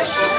Bye.